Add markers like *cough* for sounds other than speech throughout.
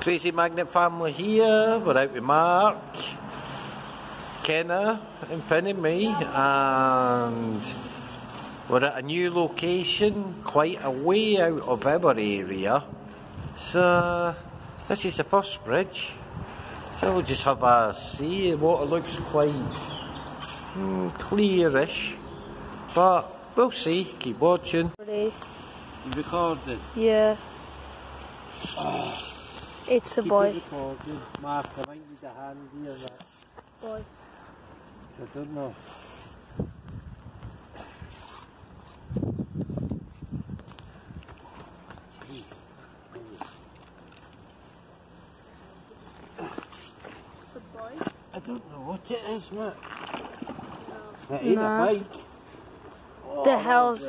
Crazy Magnet family here. We're out with Mark, Kenna in front of me, and we're at a new location, quite a way out of our area. So, this is the first bridge. So we'll just have a see. The water looks quite mm, clearish, but we'll see. Keep watching. Ready? You recorded? Yeah. It's a boy. Mark, I might need a hand here. That. Boy. I don't know. It's a boy. I don't know what it is, mate. It ain't Nah. Oh, a bike. Oh, The hell's-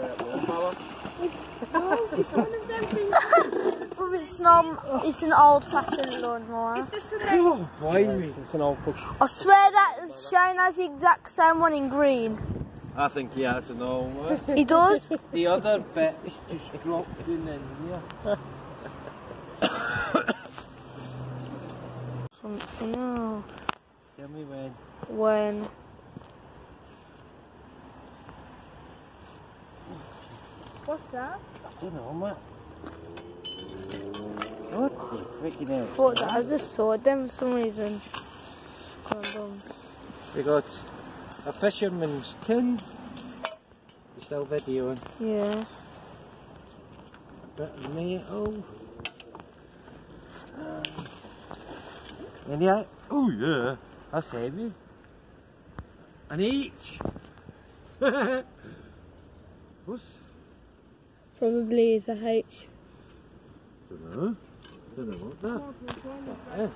that's a lawnmower. Oh, it's not. It's an old-fashioned lawnmower. Oh, blind me. It's an old push. I swear that Shane has the exact same one in green. I think he has an old one. *laughs* He does. The other bit's just dropped in in here. Something else. Tell me when. When? What's that? I don't know, mate. What freaking hell? thought that I just saw them for some reason. We got a fisherman's tin. You still videoing? Yeah. bit of metal. And yeah, oh yeah, that's heavy. An each. *laughs* What's? Probably is a H. Don't know. Was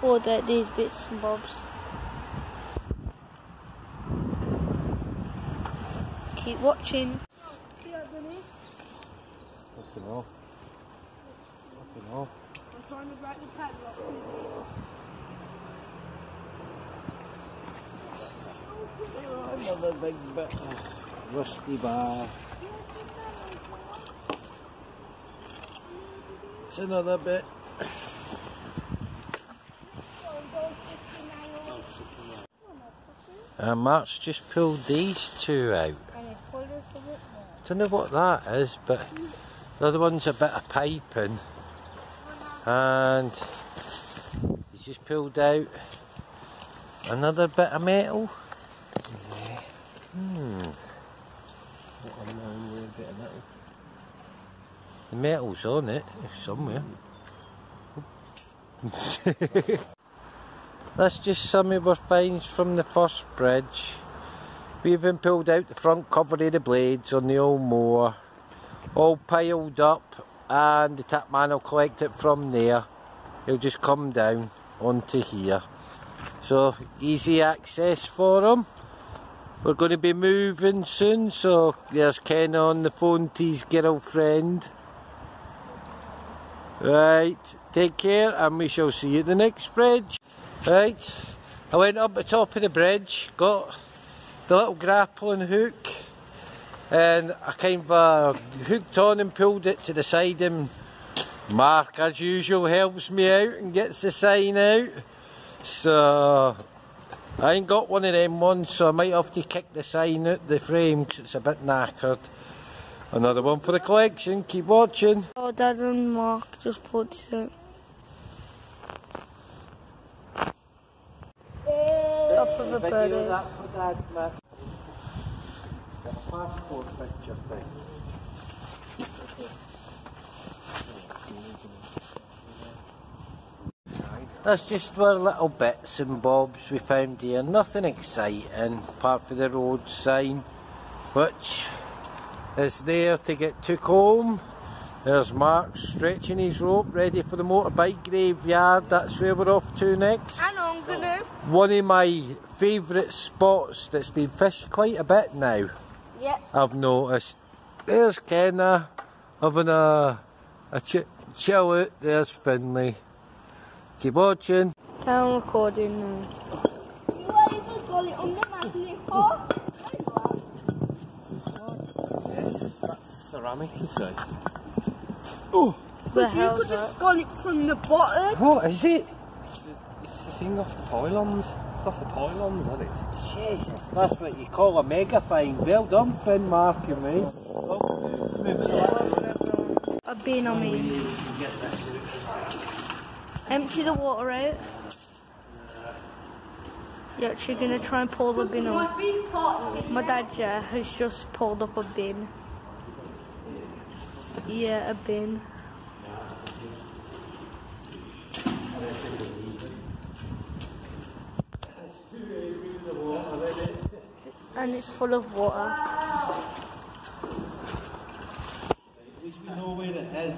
bored these bits and bobs. Keep watching. Fucking. Fucking off. Another big bit of rusty bar. Another bit. Uh, Mark's just pulled these two out. Don't know what that is, but the other one's a bit of piping. And he's just pulled out another bit of metal. Hmm. What a man bit of metal. The metal's on it somewhere. That's just some of our finds from the first bridge. We even pulled out the front cover of the blades on the old moor, All piled up and the tap man will collect it from there. He'll just come down onto here. So easy access for him. We're going to be moving soon so there's Ken on the phone to his girlfriend. Right, take care and we shall see you at the next bridge. Right, I went up the top of the bridge, got the little grappling hook and I kind of uh, hooked on and pulled it to the side and Mark as usual helps me out and gets the sign out. So I ain't got one of them ones so I might have to kick the sign out the frame because it's a bit knackered. Another one for the collection, keep watching. Oh, Dad and Mark just put this out. Top of the bird is. for Dad, Matt. Passport picture thing. That's just our little bits and bobs we found here. Nothing exciting apart from the road sign, which is there to get took home. There's Mark stretching his rope ready for the motorbike graveyard. That's where we're off to next I know I'm gonna. one of my favourite spots that's been fished quite a bit now, Yeah. I've noticed. There's Kenna having a, a ch chill out, there's Finley. Keep watching. I'm recording now. Yes, that's ceramic inside. Oh, The Because you could have got it from the bottom. What is it? It's the, it's the thing off the pylons. It's off the pylons, that is. Jesus, that's what you call a mega fine. Well done, Finn, Mark and me. A bin on me. Empty the water out. You're actually gonna try and pull the bin up. My dad, yeah, has just pulled up a bin. Yeah, a bin. And it's full of water. At least we know where it is.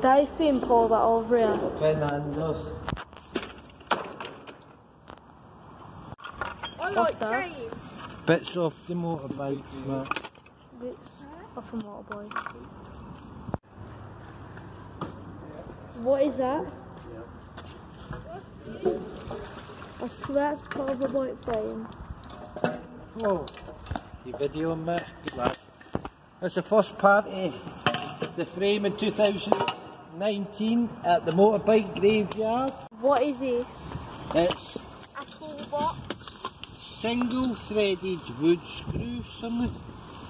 Dave Finn pulled that over here. Fernando's. What's like that? Bits off the motorbike, Mark. Bits off a motorbike. What is that? I swear it's part of a bike frame. Oh, you videoing me? Good lad. That's the first party, the frame in 2019 at the motorbike graveyard. What is this? It's A toolbox. Single threaded wood screw, something.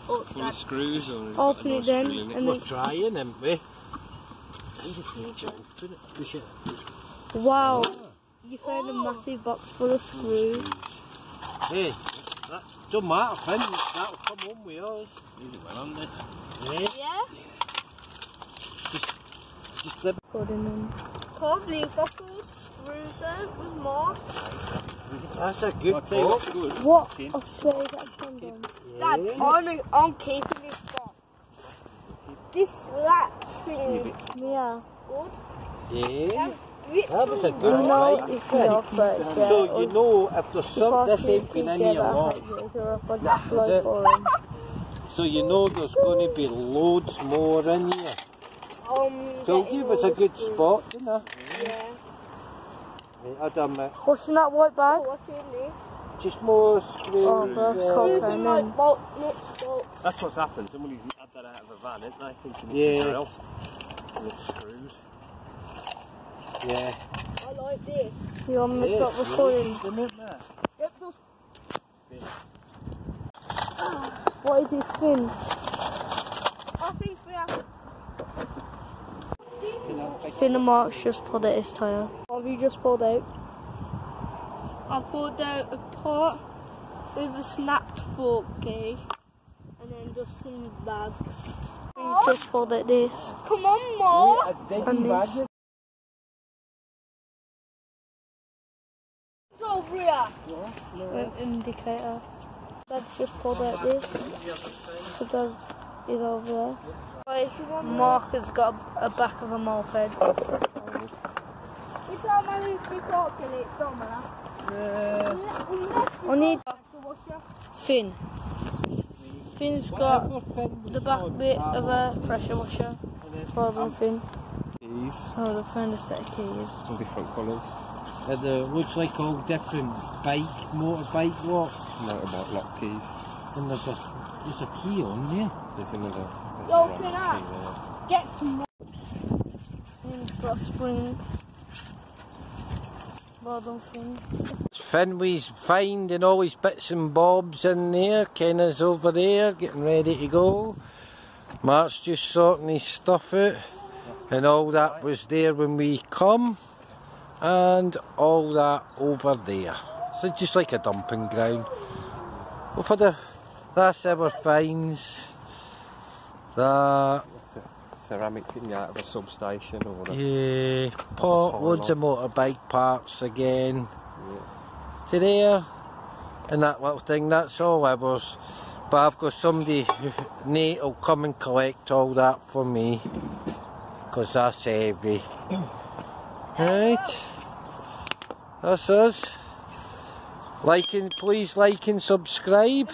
Oh, Full of screws or Open it then, screw in it. and We're then trying, aren't we? Open it. We should- eh? wow, you found a massive box full of screws. Hey, that don't matter, Finn. That'll come home with us. Leave it well on there. Yeah, Yeah. just the Good in them. Probably buckled screws in with more. That's a good I'll tell you box. what's good. What? Tin. I swear that's tendon. Dad, Yeah. I'm, I'm keeping this box. This latch thing is Yeah. good. Yeah, that was a good I know bike. it's not, but yeah. So you know after some this ain't been in here long. So you know there's going to be loads more in here. Um, Told you it was a good spot, didn't I? Yeah. Right, I done it. What's in that white bag? Oh, what's in there? Just more screws. Oh, that's uh, cool. Using and like bolt nuts, bolts. That's what's happened. Somebody's had that out of a van, isn't they? Thinking Yeah. it's a drill. And it's screws. Yeah. I like this. You want me to stop recording? Isn't it, Matt? It does What is this thing? I think we have Finn and Mark's just pulled out his tyre. What have you just pulled out? I pulled out a pot with a snapped fork key and then just some bags. You just pulled out this. Come on, Mom! I did And imagine. It's over here. An indicator. Dad's just pulled out this. So Dad's is over there. Right, Mark has got a, a back of a moped. It's on my new free calculator, somewhere. I need Finn. Finn's got the back bit of a pressure washer and then- rather than Finn. Keys. Oh, I found a set of keys. All different colours. And uh, looks like all different bike, motorbike locks. Motorbike lock keys. And there's a there's a key on there. There's another. Yo, can I? Get some more. Finn's got a spring. Well done, Finn. Finn finding all his bits and bobs in there. Kenna's over there getting ready to go. Mark's just sorting his stuff out. And all that was there when we come. And all that over there. So just like a dumping ground. Well, for the, that's our finds. That, a ceramic thing out of a substation or whatever. yeah, pot, loads of motorbike parts again. Yeah. to there and that little thing, that's all ours. But I've got somebody, *laughs* Nate will come and collect all that for me because that's heavy. Right, that's us. Like and please like and subscribe.